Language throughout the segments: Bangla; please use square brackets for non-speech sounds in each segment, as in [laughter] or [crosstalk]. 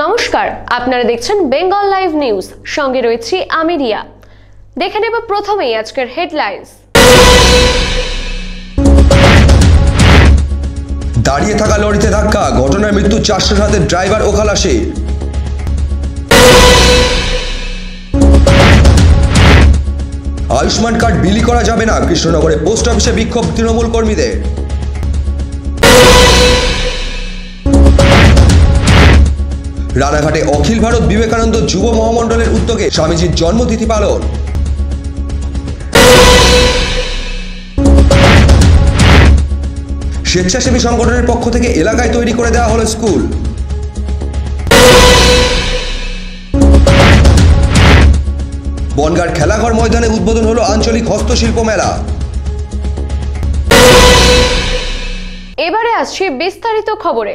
নমস্কার, আপনারা দেখছেন বেঙ্গল লাইভ নিউজ। সঙ্গে রয়েছি আমি রিয়া। দেখে নেব প্রথমেই আজকের হেডলাইন্স। দাঁড়িয়ে থাকা লরিতে ধাক্কা, ঘটনায় মৃত্যু চারশো সাতের ড্রাইভার ও খালাসির আয়ুষ্মান কার্ড বিলি করা যাবে না, কৃষ্ণনগরে পোস্ট অফিসে বিক্ষোভ তৃণমূল কর্মীদের। রানাঘাটে অখিল ভারত বিবেকানন্দ যুব মহামণ্ডলের উদ্যোগে স্বামীজির জন্মতিথি পালন। স্বেচ্ছাসেবী সংগঠনের পক্ষ থেকে এলাকায় তৈরি করে দেওয়া হলো স্কুল। বনগাঁর খেলাঘর ময়দানে উদ্বোধন হলো আঞ্চলিক হস্তশিল্প মেলা। এবারে আসছি বিস্তারিত খবরে।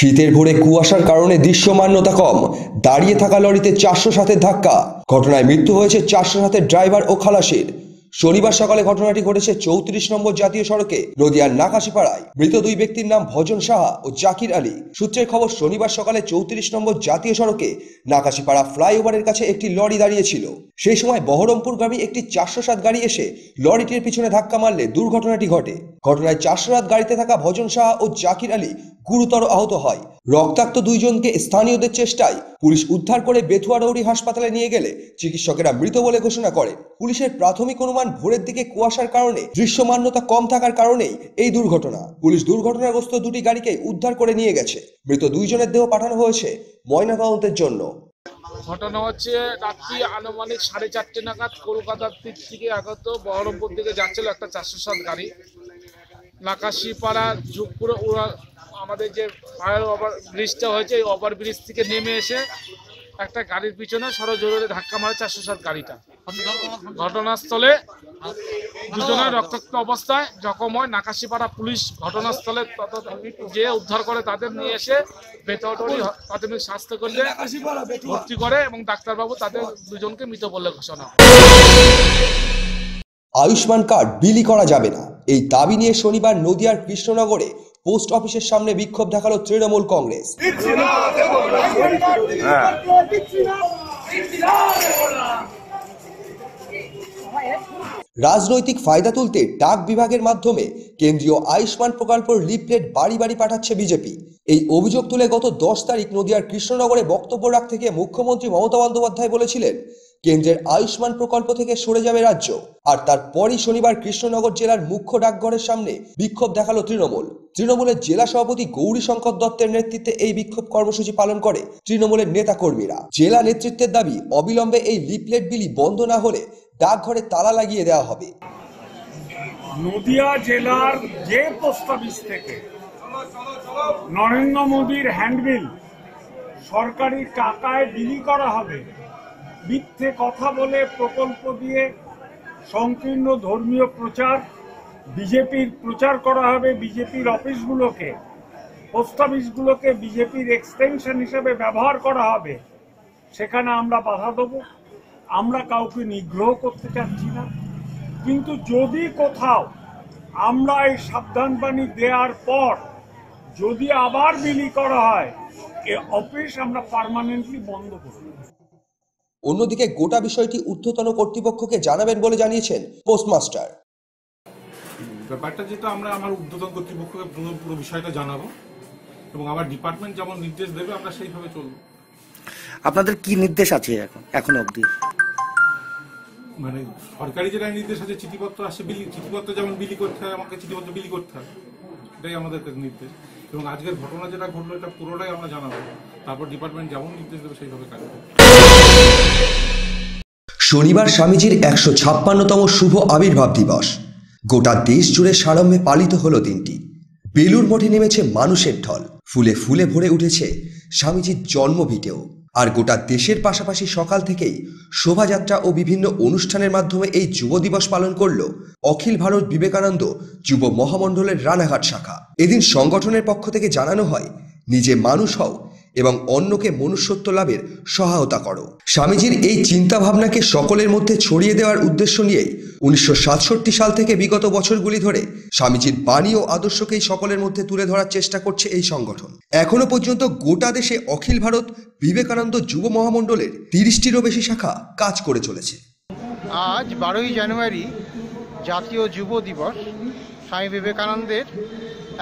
শীতের ভোরে কুয়াশার কারণে দৃশ্যমান্যতা কম। দাঁড়িয়ে থাকা লরিতে চারশো সাতের ধাক্কা। ঘটনায় মৃত্যু হয়েছে চারশো সাতের ড্রাইভার ও খালাসির। শনিবার সকালে ঘটনাটি ঘটেছে চৌত্রিশ নম্বর জাতীয় সড়কে, নদিয়ার নাকাশিপাড়ায়। মৃত দুই ব্যক্তির নাম ভজন সাহা ও জাকির আলী। সূত্রের খবর, শনিবার সকালে চৌত্রিশ নম্বর জাতীয় সড়কে নাকাশিপাড়া ফ্লাইওভারের কাছে একটি লরি দাঁড়িয়েছিল। সেই সময় বহরমপুরগামী একটি চারশো সাত গাড়ি এসে লরিটির পিছনে ধাক্কা মারলে দুর্ঘটনাটি ঘটে। ঘটনায় চারশো সাত গাড়িতে থাকা ভজন সাহা ও জাকির আলী গুরুতর আহত হয়। রক্তাক্ত দুইজনকে স্থানীয়দের চেষ্টায় পুলিশ উদ্ধার করে বেথুয়ারৌড়ি হাসপাতালে নিয়ে গেলে চিকিৎসকেরা মৃত বলে ঘোষণা করে পুলিশের প্রাথমিক অনুমান ভোরের দিকে কুয়াশার কারণে, দৃশ্যমান্যতা কম থাকার কারণেই এই দুর্ঘটনা। পুলিশ দুর্ঘটনাগ্রস্ত দুটি গাড়িকে উদ্ধার করে নিয়ে গেছে। মৃত দুইজনের দেহ পাঠানো হয়েছে ময়নাতদন্তের জন্য। ঘটনা হচ্ছে রাত্রি আনুমানিক সাড়ে চারটে নাগাদ কলকাতার দিক থেকে আগত বহরমপুর দিকে যাচ্ছিল একটা চারশো সাত গাড়ি। নাকাশিপাড়া যুগপুরে ওরা আমাদের যে ফায়ার ওভার ব্রিজটা হয়েছে, এই ওভার ব্রিজ থেকে নেমে এসে একটা গাড়ির পিছনে সরজোরে ধাক্কা মারে চারশো সাত গাড়িটা। ঘটনাস্থলে দুজনের রক্তাক্ত অবস্থায় জখম হয় নাকাশিপাড়া পুলিশ। ঘটনাস্থলে যে উদ্ধার করে তাদের নিয়ে এসে বেতরি প্রাথমিক স্বাস্থ্য কেন্দ্রে ভর্তি করে এবং ডাক্তারবাবু তাদের দুজনকে মৃত বলে ঘোষণা। আয়ুষ্মান কার্ড বিলি করা যাবে না। এই দাবি নিয়ে শনিবার নদিয়ার কৃষ্ণনগরে পোস্ট অফিসের সামনে বিক্ষোভ দেখাল তৃণমূল কংগ্রেস। রাজনৈতিক ফায়দা তুলতে ডাক বিভাগের মাধ্যমে কেন্দ্রীয় আয়ুষ্মান প্রকল্পের লিফলেট বাড়ি বাড়ি পাঠাচ্ছে বিজেপি। এই অভিযোগ তুলে গত দশ তারিখ নদিয়ার কৃষ্ণনগরে বক্তব্য রাখতে গিয়ে মুখ্যমন্ত্রী মমতা বন্দ্যোপাধ্যায় বলেছিলেন, কেন্দ্রের আয়ুষ্মান প্রকল্প থেকে সরে যাবে রাজ্য। আর তারপরই শনিবার কৃষ্ণনগর জেলার মুখ্য ডাকঘরের সামনে বিক্ষোভ দেখাল তৃণমূল। তৃণমূলের জেলা সভাপতি গৌরী শঙ্কর দত্তের নেতৃত্বে এই বিক্ষোভ কর্মসূচি পালন করে তৃণমূলের নেতা কর্মীরা জেলা নেতৃত্বের দাবি, অবিলম্বে এই লিফলেট বিলি বন্ধ না হলে ডাকঘরে তালা লাগিয়ে দেওয়া হবে। নদিয়া জেলার যে পোস্ট অফিস থেকে নরেন্দ্র মোদীর হ্যান্ডবিল সরকারি টাকায় বিলি করা হবে, মিথ্যে কথা বলে প্রকল্প দিয়ে সংকীর্ণ ধর্মীয় প্রচার, বিজেপির প্রচার করা হবে বিজেপির অফিসগুলোকে পোস্ট অফিসগুলোকে বিজেপির এক্সটেনশন হিসেবে ব্যবহার করা হবে, সেখানে আমরা বাধা দেবো। আমরা কাউকে নিগ্রহ করতে চাচ্ছি না। কিন্তু যদি কোথাও আমরা এই সাবধান সাবধানবাণী দেওয়ার পর যদি আবার বিলি করা হয় এ অফিস আমরা পার্মানেন্টলি বন্ধ করব। অন্যদিকে গোটা বিষয়টি ঊর্ধ্বতন কর্তৃপক্ষকে জানাবেন বলে জানিয়েছেন পোস্টমাস্টার। ব্যাপারটা যেটা আমরা আমার ঊর্ধ্বতন কর্তৃপক্ষকে পুরো পুরো বিষয়টা জানাব এবং আমার ডিপার্টমেন্ট যেমন নির্দেশ দেবে আমরা সেইভাবে চলবো। আপনাদের কি নির্দেশ আছে এখন? এখন অবধি? মানে সরকারি যেটা নির্দেশ আছে, চিঠিপত্র আসে, বিলি, চিঠিপত্র যেমন বিলি করতে হয়, আমাকে চিঠিপত্র বিলি করতে হয়। এটাই আমাদের নির্দেশ। এবং আজকের ঘটনা যেটা ঘটলো, এটা পুরোটাই আমরা জানাব। তারপর ডিপার্টমেন্ট যেমন নির্দেশ দেবে, সেইভাবে কাজ শনিবার স্বামীজির একশো ছাপ্পান্নতম শুভ আবির্ভাব দিবস। গোটা দেশ জুড়ে সাড়ম্বে পালিত হলো দিনটি। বেলুর মঠে নেমেছে মানুষের ঢল। ফুলে ফুলে ভরে উঠেছে স্বামীজির জন্মভিটেও। আর গোটা দেশের পাশাপাশি সকাল থেকেই শোভাযাত্রা ও বিভিন্ন অনুষ্ঠানের মাধ্যমে এই যুব দিবস পালন করল অখিল ভারত বিবেকানন্দ যুব মহামণ্ডলের রানাঘাট শাখা। এদিন সংগঠনের পক্ষ থেকে জানানো হয়, নিজে মানুষ হও এবং অন্যকে মনুষ্যত্ব লাভের সহায়তা করো। স্বামীজির এই চিন্তা ভাবনাকে সকলের মধ্যে ছড়িয়ে দেওয়ার উদ্দেশ্য নিয়েই উনিশশো সাতষট্টি সাল থেকে বিগত বছরগুলি ধরে স্বামীজির বাণী ও আদর্শকেই সকলের মধ্যে তুলে ধরার চেষ্টা করছে এই সংগঠন। এখনও পর্যন্ত গোটা দেশে অখিল ভারত বিবেকানন্দ যুব মহামণ্ডলের তিরিশটিরও বেশি শাখা কাজ করে চলেছে। আজ বারোই জানুয়ারি জাতীয় যুব দিবস। স্বামী বিবেকানন্দের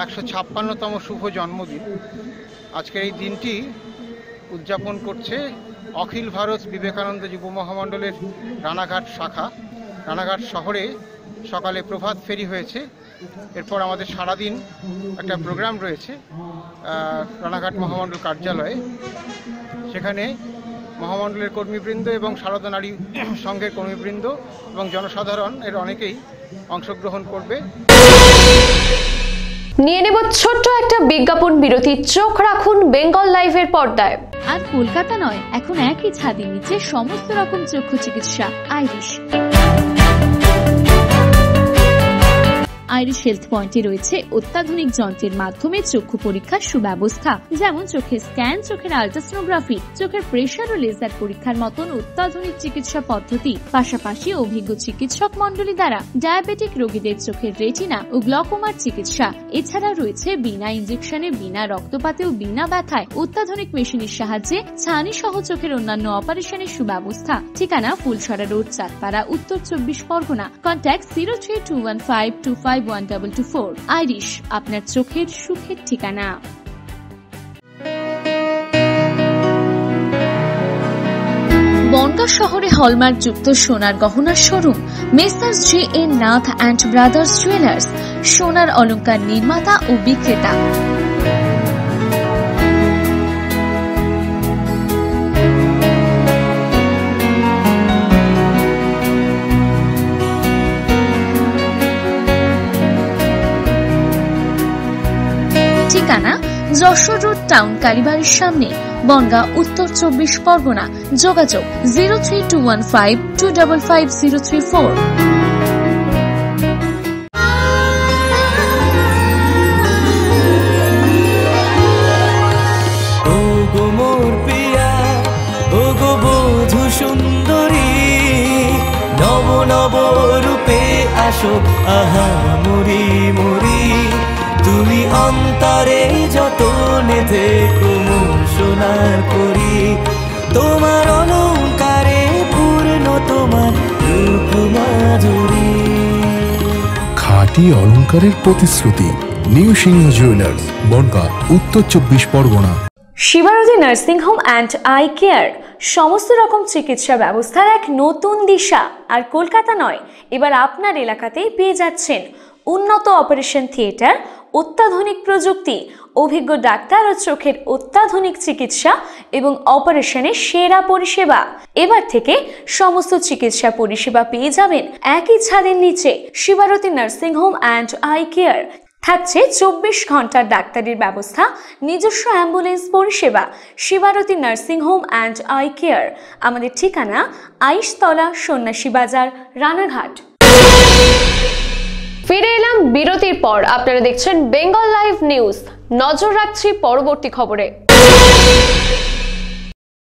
একশো ছাপ্পান্নতম শুভ জন্মদিন। আজকের এই দিনটি উদযাপন করছে অখিল ভারত বিবেকানন্দ যুব মহামণ্ডলের রানাঘাট শাখা। রানাঘাট শহরে সকালে প্রভাত ফেরি হয়েছে। এরপর আমাদের সারাদিন একটা প্রোগ্রাম রয়েছে রানাঘাট মহামণ্ডল কার্যালয়ে। সেখানে মহামণ্ডলের কর্মীবৃন্দ এবং সারদা নারী [clears throat] সংঘের কর্মীবৃন্দ এবং জনসাধারণ এর অনেকেই অংশগ্রহণ করবে। নিয়ে নেব ছোট্ট একটা বিজ্ঞাপন বিরতি। চোখ রাখুন বেঙ্গল লাইভের পর্দায়। আর কলকাতা নয়, এখন একই ছাদের নিচে সমস্ত রকম চক্ষু চিকিৎসা আইরিশ আইরিশ হেলথ পয়েন্টে রয়েছে অত্যাধুনিক যন্ত্রের মাধ্যমে চক্ষু পরীক্ষার সুব্যবস্থা। যেমন চোখের স্ক্যান চোখের আলট্রাসোনোগ্রাফি চোখের প্রেশার ও লেজার পরীক্ষার মতন অত্যাধুনিক চিকিৎসা পদ্ধতি। পাশাপাশি অভিজ্ঞ চিকিৎসক মন্ডলী দ্বারা ডায়াবেটিক রোগীদের চোখের রেটিনা ও গ্লকোমার চিকিৎসা। এছাড়া রয়েছে বিনা ইঞ্জেকশনে বিনা রক্তপাতে ও বিনা ব্যথায় অত্যাধুনিক মেশিনের সাহায্যে ছানি সহ চোখের অন্যান্য অপারেশনের সুব্যবস্থা। ঠিকানা ফুলসরা road Chandpara, Uttar Chabbish Pargana. Contact zero three two one five two five one double four Irish আপনার চোখের সুখের ঠিকানা। বনগা শহরে হলমার্ক যুক্ত সোনার গহনার showroom, messrs J A Nath and brothers jewellers সোনার অলঙ্কার নির্মাতা ও বিক্রেতা। যশোর রোড টাউন, কালীবাড়ির সামনে। বনগা, উত্তর চব্বিশ পরগনা। যোগাযোগ zero three two one five two double five zero three four. Sundari, Naba Naba রূপে আসো আহা খাঁটি অলংকারের প্রতিশ্রুতি। New Singh jewellers, Bongaon, Uttar Chabbish Pargana. Shibarati nursing home and eye care, সমস্ত রকম চিকিৎসা ব্যবস্থার এক নতুন দিশা। আর কলকাতা নয়, এবার আপনার এলাকাতেই পেয়ে যাচ্ছেন উন্নত অপারেশন থিয়েটার অত্যাধুনিক প্রযুক্তি, অভিজ্ঞ ডাক্তার ও চোখের অত্যাধুনিক চিকিৎসা এবং অপারেশনের সেরা পরিষেবা। এবার থেকে সমস্ত চিকিৎসা পরিষেবা পেয়ে যাবেন একই ছাদের নিচে Shibarati nursing home and eye care. থাকছে চব্বিশ ঘণ্টার ডাক্তারির ব্যবস্থা, নিজস্ব অ্যাম্বুলেন্স পরিষেবা, Shibarati nursing home and eye care. আমাদের ঠিকানা আইসতলা সন্ন্যাসী বাজার, রানাঘাট। ফিরে এলাম বিরতির পর। আপনারা দেখছেন বেঙ্গল লাইভ নিউজ। নজর রাখছি পরবর্তী খবরে।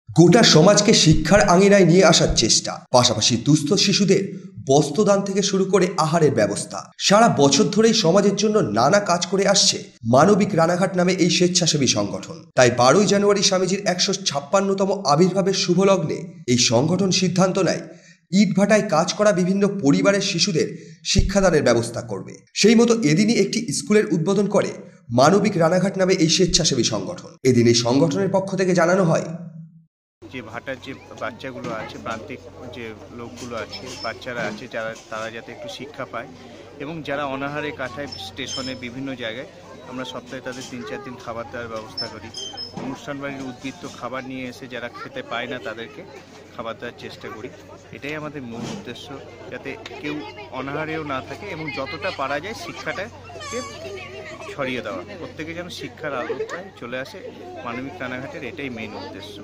গোটা সমাজকে শিক্ষার আঙিনায় নিয়ে আসার চেষ্টা। পাশাপাশি দুস্থ শিশুদের বস্ত্রদান থেকে শুরু করে আহারের ব্যবস্থা। সারা বছর ধরেই সমাজের জন্য নানা কাজ করে আসছে মানবিক রানাঘাট নামে এই স্বেচ্ছাসেবী সংগঠন। তাই বারোই জানুয়ারি স্বামীজির একশো ছাপ্পান্নতম আবির্ভাবের শুভলগ্নে এই সংগঠন সিদ্ধান্ত নেয় ইটভাটায় কাজ করা বিভিন্ন পরিবারের শিশুদের শিক্ষাদানের ব্যবস্থা করবে। সেই মতো এদিনই একটি স্কুলের উদ্বোধন করে মানবিক রানাঘাট নামে এই স্বেচ্ছাসেবী সংগঠন। এদিন এই সংগঠনের পক্ষ থেকে জানানো হয় যে ভাটার যে বাচ্চাগুলো আছে, প্রান্তিক যে লোকগুলো আছে, বাচ্চারা আছে, যারা, তারা যাতে একটু শিক্ষা পায় এবং যারা অনাহারে কাটায় স্টেশনে বিভিন্ন জায়গায়, আমরা সপ্তাহে তাদের তিন চার দিন খাবার দেওয়ার ব্যবস্থা করি। অনুষ্ঠান বাড়ির উদ্বৃত্ত খাবার নিয়ে এসে যারা খেতে পায় না তাদেরকে খাবার দেওয়ার চেষ্টা করি। এটাই আমাদের মূল উদ্দেশ্য, যাতে কেউ অনাহারেও না থাকে এবং যতটা পারা যায় শিক্ষাটাকে ছড়িয়ে দেওয়া প্রত্যেকে যেন শিক্ষার আলোটায় চলে আসে। মানবিক রানাঘাটের এটাই মেইন উদ্দেশ্য।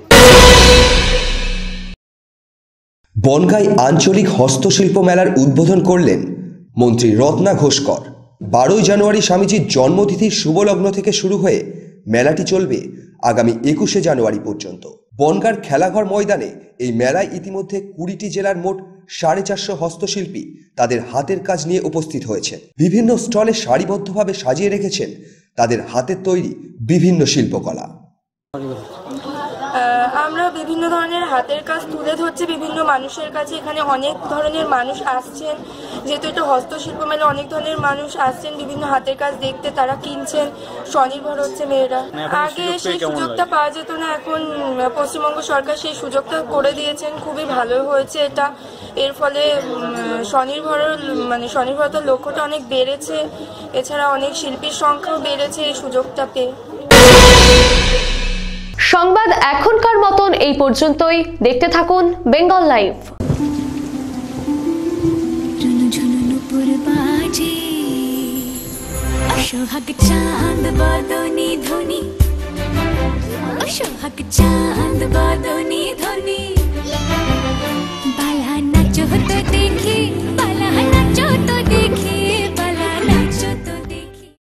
বনগাঁয় আঞ্চলিক হস্তশিল্প মেলার উদ্বোধন করলেন মন্ত্রী রত্না ঘোষকর। বারোই জানুয়ারি স্বামীজির জন্মতিথির শুভলগ্ন থেকে শুরু হয়ে মেলাটি চলবে আগামী একুশে জানুয়ারি পর্যন্ত। বনগার খেলাঘর ময়দানে এই মেলায় ইতিমধ্যে কুড়িটি জেলার মোট সাড়ে চারশো হস্তশিল্পী তাদের হাতের কাজ নিয়ে উপস্থিত হয়েছে। বিভিন্ন স্টলে সারিবদ্ধভাবে সাজিয়ে রেখেছেন তাদের হাতের তৈরি বিভিন্ন শিল্পকলা। আহ, আমরা বিভিন্ন ধরনের হাতের কাজ তুলে ধরছি বিভিন্ন মানুষের কাছে। এখানে অনেক ধরনের মানুষ আসছেন। যেহেতু এটা হস্তশিল্প মেলা অনেক ধরনের মানুষ আসছেন বিভিন্ন হাতের কাজ দেখতে তারা কিনছেন। স্বনির্ভর হচ্ছে মেয়েরা। আগে সেই সুযোগটা পাওয়া যেত না এখন পশ্চিমবঙ্গ সরকার সেই সুযোগটা করে দিয়েছেন। খুবই ভালো হয়েছে এটা। এর ফলে স্বনির্ভর মানে স্বনির্ভরতার লক্ষ্যটা অনেক বেড়েছে। এছাড়া অনেক শিল্পীর সংখ্যাও বেড়েছে এই সুযোগটা পেয়ে সংবাদ এখনকার মতন এই পর্যন্তই। দেখতে থাকুন বেঙ্গল লাইভ। সোহাগ চাঁদ বাদনি ধ্বনি। সোহাগ চাঁদ বাদনি ধ্বনি।